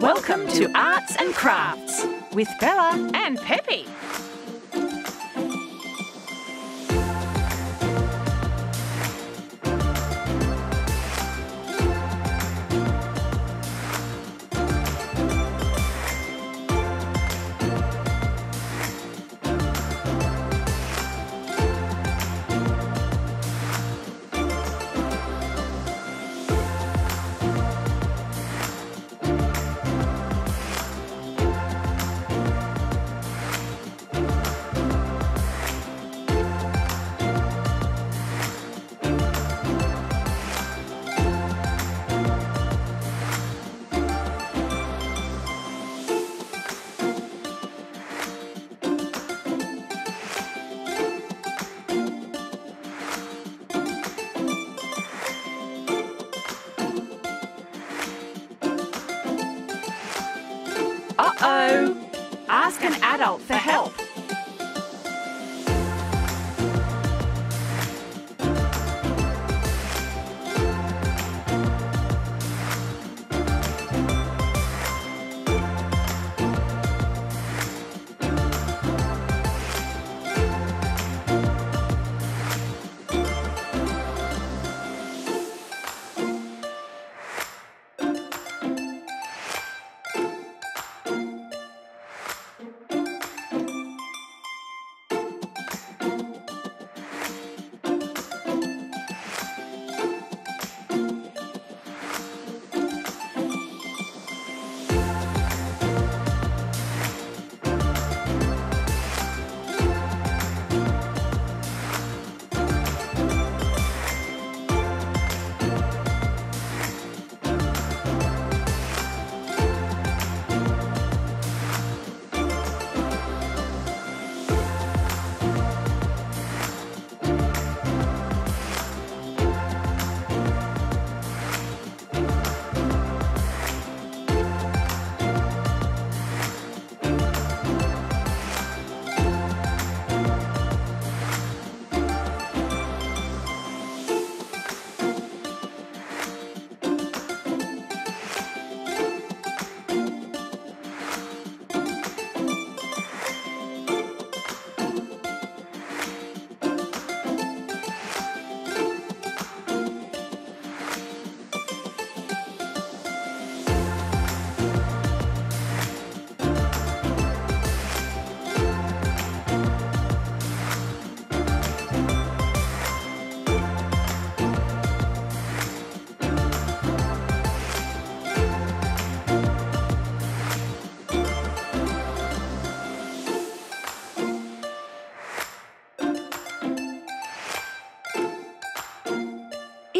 Welcome to Arts and Crafts with Bella. and Pepe. Uh oh. Ask an adult for help.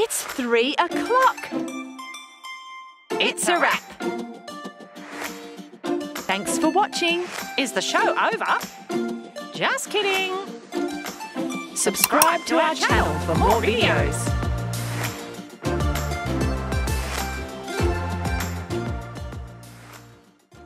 It's three o'clock. It's a wrap. Thanks for watching. Is the show over? Just kidding. Subscribe to our channel for more videos.